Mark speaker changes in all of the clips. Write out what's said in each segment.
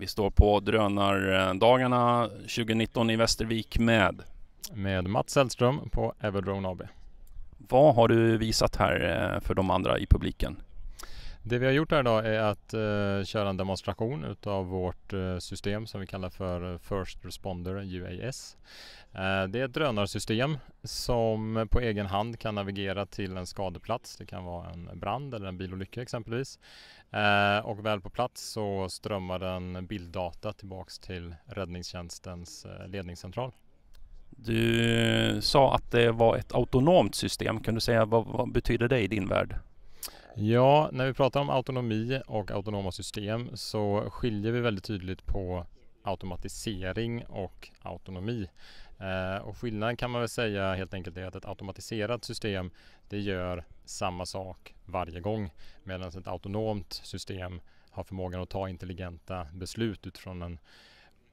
Speaker 1: Vi står på drönardagarna 2019 i Västervik med
Speaker 2: med Mats Sällström på Everdrone AB.
Speaker 1: Vad har du visat här eh, för de andra i publiken?
Speaker 2: Det vi har gjort här idag är att eh, köra en demonstration utav vårt eh, system som vi kallar för eh, First Responder UAS. Eh, det är ett drönarsystem som på egen hand kan navigera till en skadeplats. Det kan vara en brand eller en bilolycka exempelvis. Eh, och väl på plats så strömmar den bilddata tillbaks till räddningstjänstens eh, ledningscentral.
Speaker 1: Du sa att det var ett autonomt system. Kan du säga vad, vad betyder det i din värld?
Speaker 2: Ja, när vi pratar om autonomi och autonoma system så skiljer vi väldigt tydligt på automatisering och autonomi. Eh, och skillnaden kan man väl säga helt enkelt är att ett automatiserat system det gör samma sak varje gång medan ett autonomt system har förmågan att ta intelligenta beslut utifrån en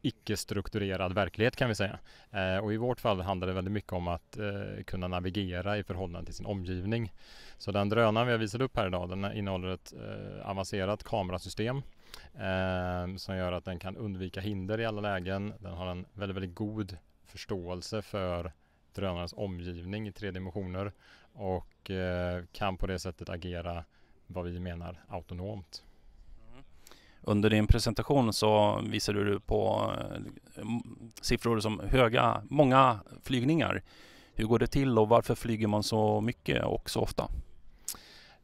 Speaker 2: icke-strukturerad verklighet kan vi säga. Eh, och i vårt fall handlar det väldigt mycket om att eh, kunna navigera i förhållande till sin omgivning. Så den drönaren vi har visat upp här idag den innehåller ett eh, avancerat kamerasystem eh, som gör att den kan undvika hinder i alla lägen. Den har en väldigt, väldigt god förståelse för drönarens omgivning i tre dimensioner och eh, kan på det sättet agera vad vi menar autonomt.
Speaker 1: Under din presentation så visade du på eh, siffror som höga, många flygningar. Hur går det till och varför flyger man så mycket och så ofta?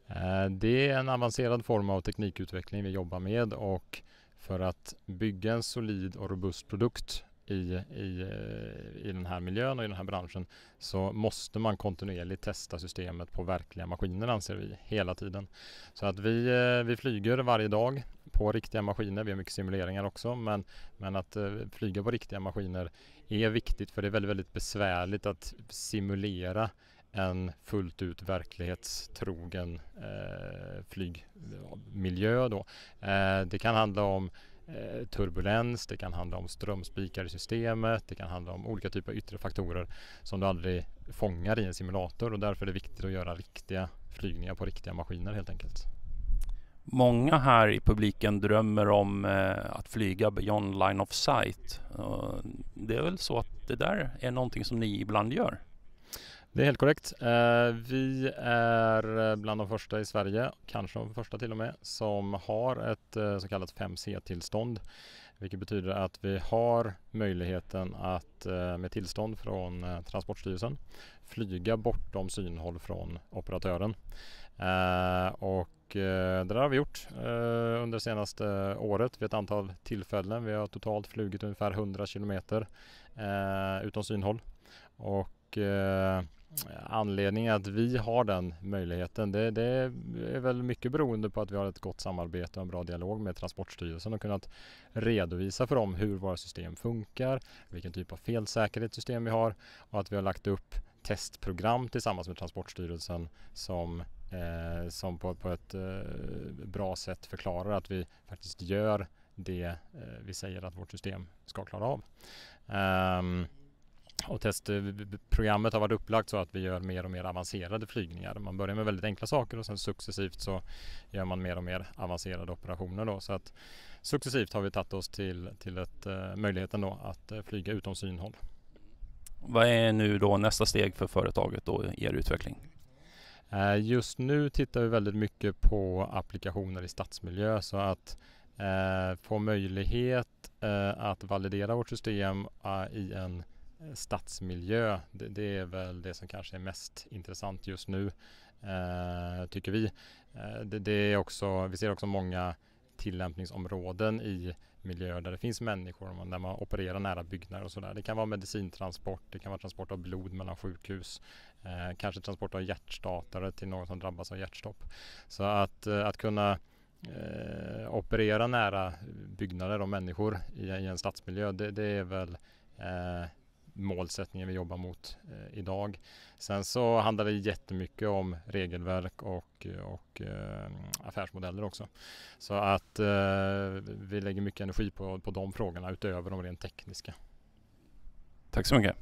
Speaker 2: Eh, det är en avancerad form av teknikutveckling vi jobbar med och för att bygga en solid och robust produkt i, i, eh, i den här miljön och i den här branschen så måste man kontinuerligt testa systemet på verkliga maskiner anser vi hela tiden. Så att vi, vi flyger varje dag på riktiga maskiner. Vi har mycket simuleringar också men, men att eh, flyga på riktiga maskiner är viktigt för det är väldigt, väldigt besvärligt att simulera en fullt ut verklighetstrogen eh, flygmiljö. Då. Eh, det kan handla om eh, turbulens, det kan handla om strömspikar i systemet, det kan handla om olika typer av yttre faktorer som du aldrig fångar i en simulator och därför är det viktigt att göra riktiga flygningar på riktiga maskiner helt enkelt.
Speaker 1: Många här i publiken drömmer om eh, att flyga beyond line of sight. Uh, det är väl så att det där är någonting som ni ibland gör?
Speaker 2: Det är helt korrekt. Eh, vi är eh, bland de första i Sverige, kanske de första till och med, som har ett eh, så kallat 5C-tillstånd. Vilket betyder att vi har möjligheten att eh, med tillstånd från eh, Transportstyrelsen flyga bortom synhåll från operatören. Eh, och eh, det där har vi gjort eh, under det senaste året vid ett antal tillfällen. Vi har totalt flugit ungefär 100 kilometer eh, utom synhåll. Och anledningen att vi har den möjligheten det, det, är väl mycket beroende på att vi har ett gott samarbete och en bra dialog med Transportstyrelsen och kunnat redovisa för dem hur våra system funkar, vilken typ av felsäkerhetssystem vi har och att vi har lagt upp testprogram tillsammans med Transportstyrelsen som, eh, som på, på ett eh, bra sätt förklarar att vi faktiskt gör det eh, vi säger att vårt system ska klara av. Um, och testprogrammet har varit upplagt så att vi gör mer och mer avancerade flygningar. Man börjar med väldigt enkla saker och sen successivt så gör man mer och mer avancerade operationer. Då. Så att successivt har vi tagit oss till, till ett, uh, möjligheten då att uh, flyga utom synhåll.
Speaker 1: Vad är nu då nästa steg för företaget och er utveckling?
Speaker 2: Eh, just nu tittar vi väldigt mycket på applikationer i stadsmiljö så att eh, få möjlighet eh, att validera vårt system i en stadsmiljö. Det, det, är väl det som kanske är mest intressant just nu, eh, tycker vi. Eh, det, det, är också, vi ser också många tillämpningsområden i miljöer där det finns människor, där man opererar nära byggnader och sådär. Det kan vara medicintransport, det kan vara transport av blod mellan sjukhus, eh, kanske transport av hjärtstartare till någon som drabbas av hjärtstopp. Så att, eh, att kunna eh, operera nära byggnader och människor i, i en stadsmiljö, det, det är väl eh, målsättningen vi jobbar mot eh, idag. Sen så handlar det jättemycket om regelverk och, och eh, affärsmodeller också. Så att eh, vi lägger mycket energi på, på de frågorna utöver de rent tekniska.
Speaker 1: Tack så mycket.